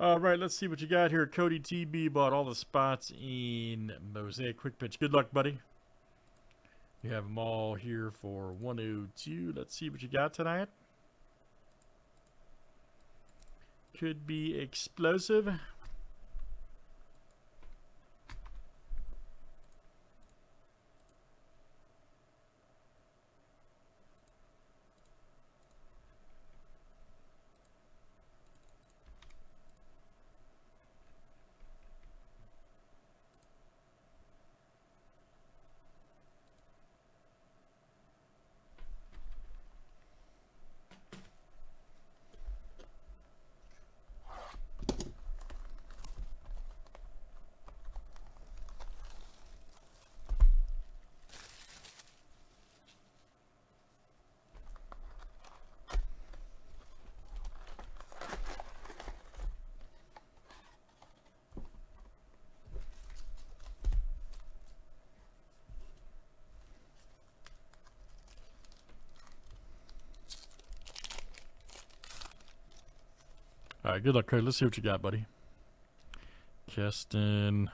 All right, let's see what you got here. Cody TB bought all the spots in Mosaic Quick Pitch. Good luck, buddy. You have them all here for 102. Let's see what you got tonight. Could be explosive. All right, good luck, Craig. Let's see what you got, buddy. Keston.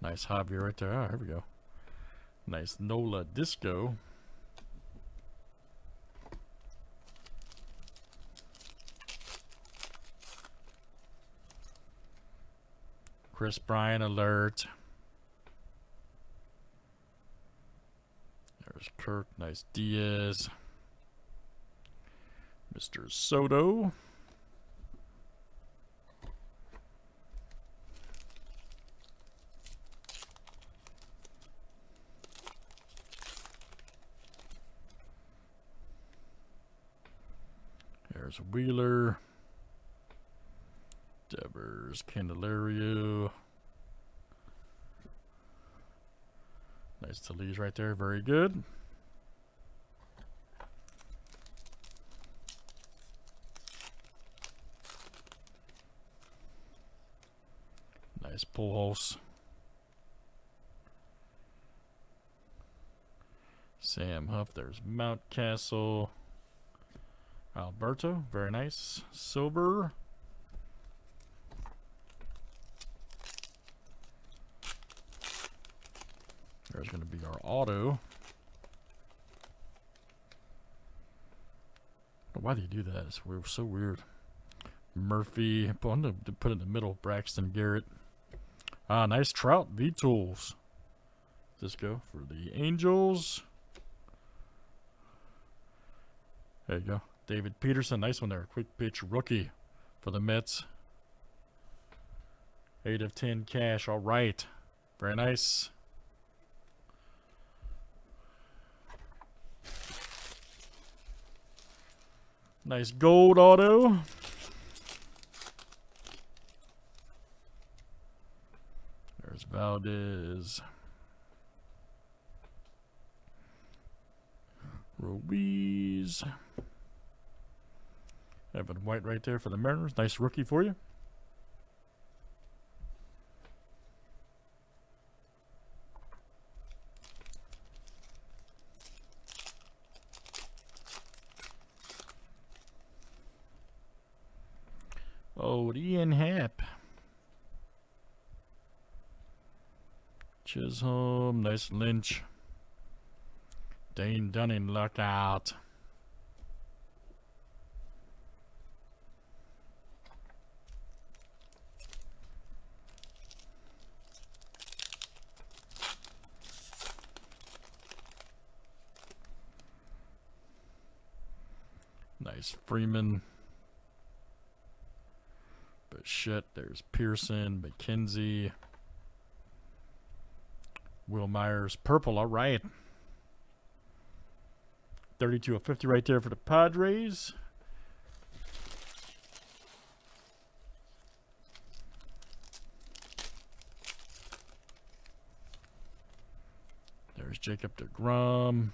Nice Javier right there. Ah, here we go. Nice Nola Disco. Kris Bryant alert. There's Kirk. Nice Diaz. Mr. Soto. There's Wheeler. Devers, Candelario. Nice to leave right there. Very good. Nice Pujols. Sam Huff. There's Mountcastle. Alberto. Very nice. Silver. There's going to be our auto. Why do you do that? It's so weird. Murphy. I'm going to put in the middle. Braxton Garrett. Ah, nice trout. V-Tools. This go for the Angels. There you go. David Peterson. Nice one there. Quick pitch rookie for the Mets. 8 of 10 cash. All right. Very nice. Nice gold auto. Valdez. Ruiz. Evan White right there for the Mariners. Nice rookie for you. Oh, Ian Happ. Chisholm, nice Lynch. Dane Dunning, luck out. Nice Freeman. But shit, there's Pearson, McKenzie. Wil Myers, purple, all right. 32 of 50 right there for the Padres. There's Jacob DeGrom.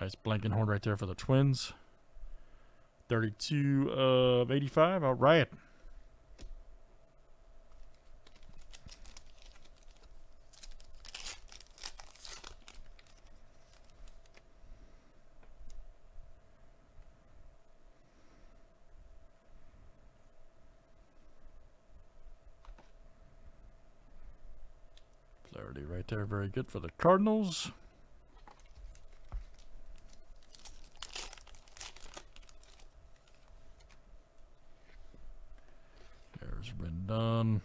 Nice Blankenhorn right there for the Twins. 32 of 85. All right. Clarity right there. Very good for the Cardinals. Rendon.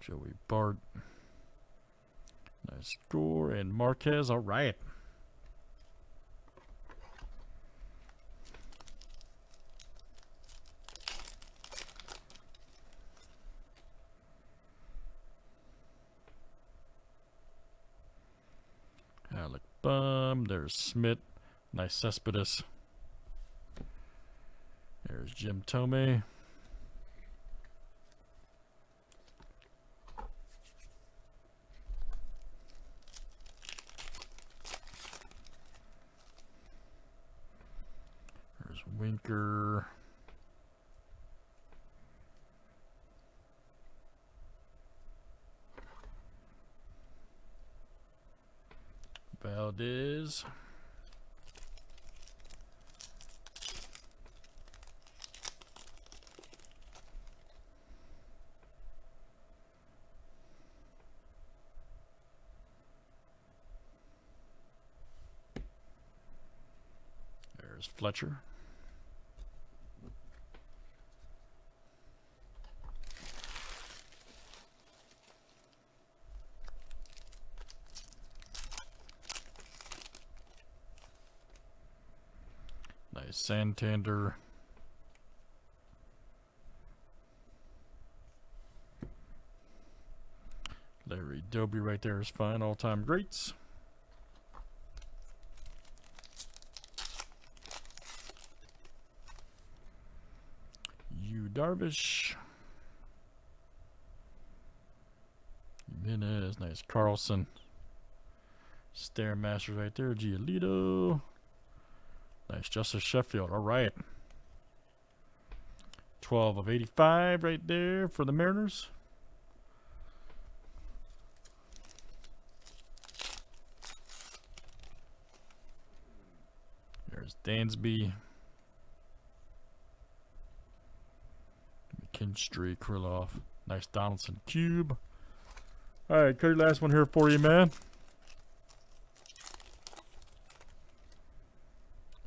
Joey Bart. Nice score. And Marquez. All right. Alec Bohm. There's Smith. Nice Cespedes. There's Jim Thome. Winker. Valdez. There's Fletcher. Santander. Larry Doby right there is fine. All time greats. Yu Darvish. Jimenez. Nice Carlson. Stairmaster right there. Giolito. Nice Justice Sheffield. All right. 12 of 85 right there for the Mariners. There's Dansby. McKinstry, Kirilloff. Nice Donaldson cube. All right, Cody, last one here for you, man.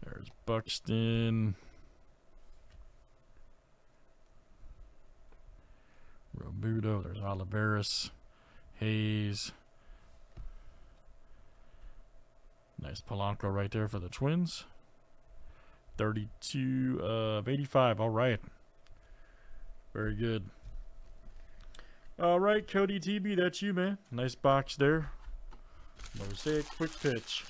There's Buxton. Robudo, There's Olivares. Hayes. Nice Polanco right there for the Twins. 32 of 85. All right. Very good. All right, Cody TB, that's you, man. Nice box there. Mosaic quick pitch.